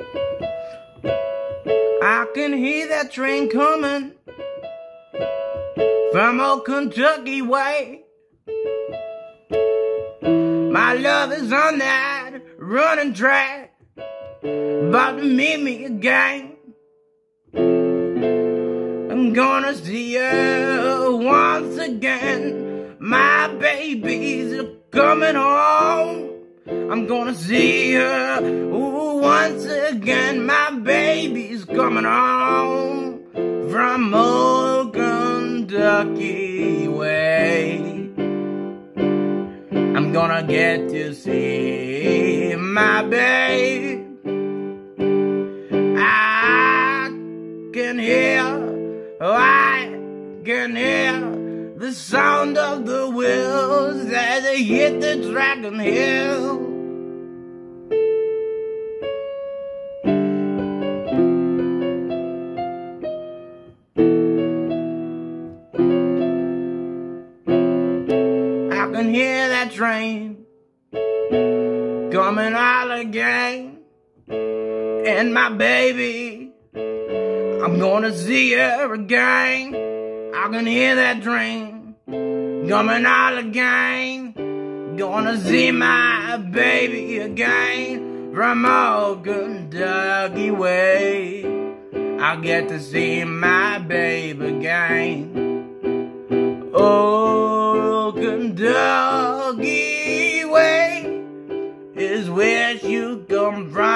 I can hear that train coming from old Kentucky way. My love is on that running track, about to meet me again. I'm gonna see her once again. My babies are coming home. I'm gonna see her once again. My baby's coming home from old Kentucky way. I'm gonna get to see my babe. I can hear, oh, I can hear the sound of the wheels as they hit the Dragon Hill. I can hear that train coming out again. And my baby, I'm gonna see her again. I can hear that train coming out again. Gonna see my baby again from old Kentucky way. I get to see my baby again. Oh, Kentucky way is where you come from.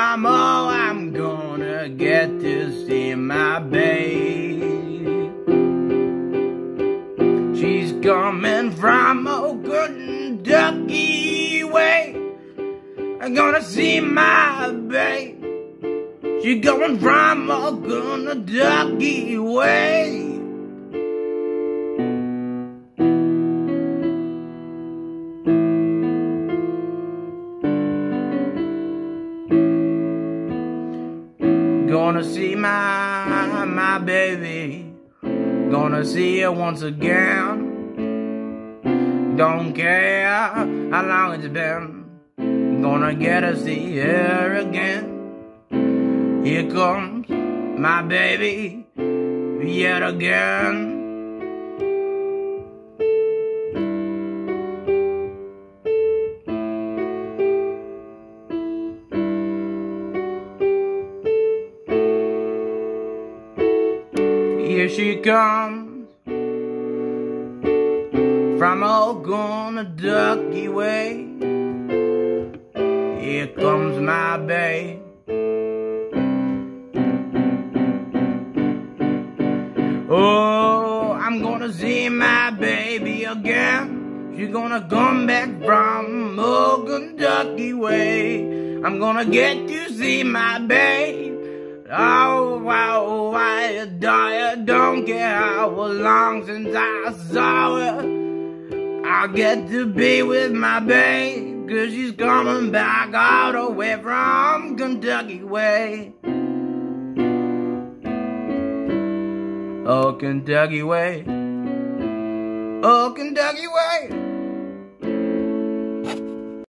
Coming from oh, Kentucky way. I'm gonna see my babe. She's going from oh, Kentucky way. Gonna see my, my baby. Gonna see her once again. Don't care how long it's been. Gonna get to here again. Here comes my baby yet again. Here she comes from old Kentucky way. Here comes my babe. Oh, I'm gonna see my baby again. She's gonna come back from old Kentucky way. I'm gonna get to see my babe. Oh, wow, oh, I adore her. Don't care how long since I saw her. I'll get to be with my babe. Cause she's coming back all the way from Kentucky way. Oh, Kentucky way. Oh, Kentucky way.